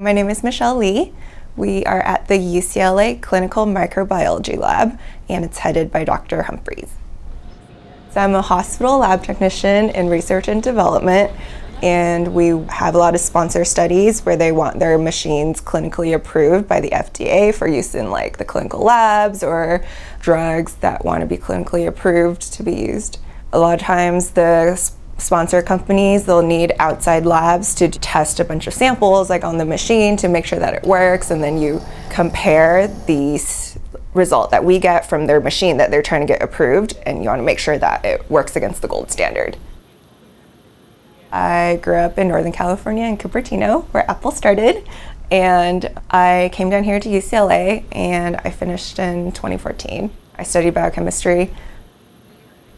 My name is Michelle Lee. We are at the UCLA Clinical Microbiology Lab, and it's headed by Dr. Humphries. So I'm a hospital lab technician in research and development, and we have a lot of sponsor studies where they want their machines clinically approved by the FDA for use in like the clinical labs or drugs that want to be clinically approved to be used. A lot of times the sponsor companies, they'll need outside labs to test a bunch of samples like on the machine to make sure that it works and then you compare the result that we get from their machine that they're trying to get approved and you want to make sure that it works against the gold standard. I grew up in Northern California in Cupertino where Apple started and I came down here to UCLA and I finished in 2014. I studied biochemistry.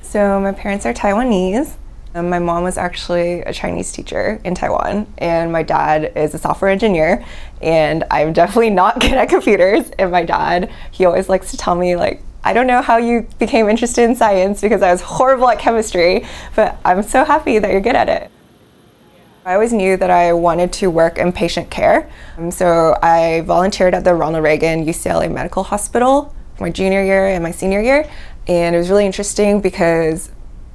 So my parents are Taiwanese my mom was actually a Chinese teacher in Taiwan, and my dad is a software engineer. And I'm definitely not good at computers. And my dad, he always likes to tell me, like, I don't know how you became interested in science because I was horrible at chemistry, but I'm so happy that you're good at it. I always knew that I wanted to work in patient care. Um, so I volunteered at the Ronald Reagan UCLA Medical Hospital my junior year and my senior year. And it was really interesting because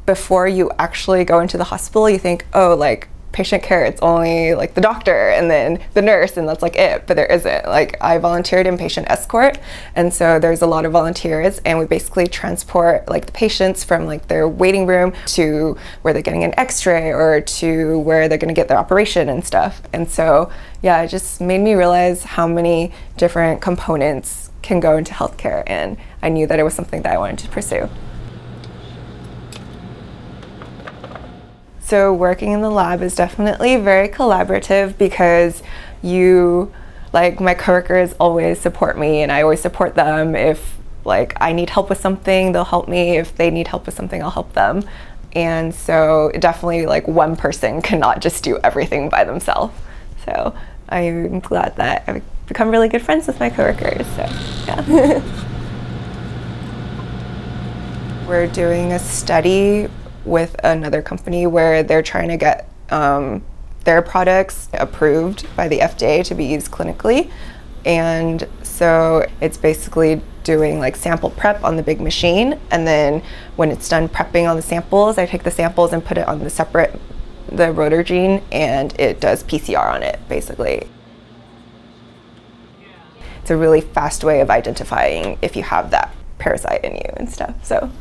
before you actually go into the hospital, you think, oh, like patient care, it's only like the doctor and then the nurse, and that's like it. But there isn't. Like, I volunteered in patient escort, and so there's a lot of volunteers, and we basically transport like the patients from like their waiting room to where they're getting an x ray or to where they're going to get their operation and stuff. And so, yeah, it just made me realize how many different components can go into healthcare, and I knew that it was something that I wanted to pursue. So working in the lab is definitely very collaborative because you, like my coworkers always support me and I always support them. If like I need help with something, they'll help me. If they need help with something, I'll help them. And so definitely like one person cannot just do everything by themselves. So I'm glad that I've become really good friends with my coworkers. So yeah. We're doing a study with another company where they're trying to get um, their products approved by the FDA to be used clinically. And so it's basically doing like sample prep on the big machine. And then when it's done prepping on the samples, I take the samples and put it on the separate, the Rotor-Gene, and it does PCR on it basically. It's a really fast way of identifying if you have that parasite in you and stuff. So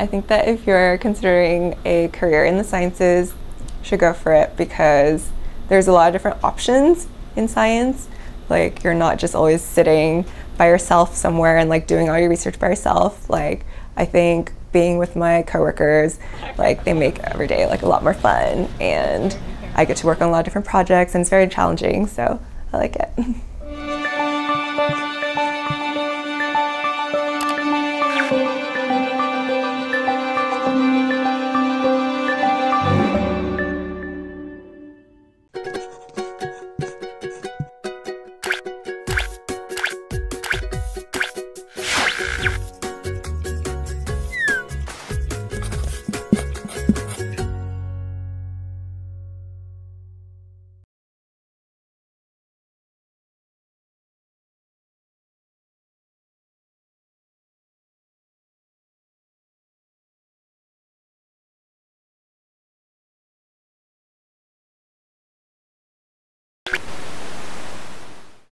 I think that if you're considering a career in the sciences, should go for it because there's a lot of different options in science. Like you're not just always sitting by yourself somewhere and like doing all your research by yourself. Like I think being with my coworkers, like they make every day like a lot more fun and I get to work on a lot of different projects and it's very challenging. So I like it.